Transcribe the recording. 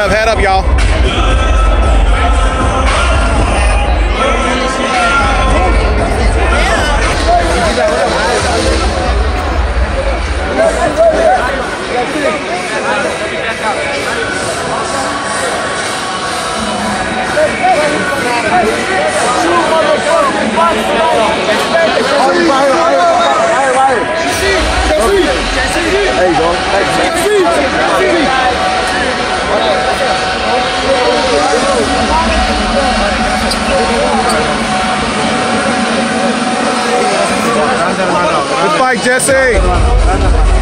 up, head up, y'all. There you go. Good fight, Jesse.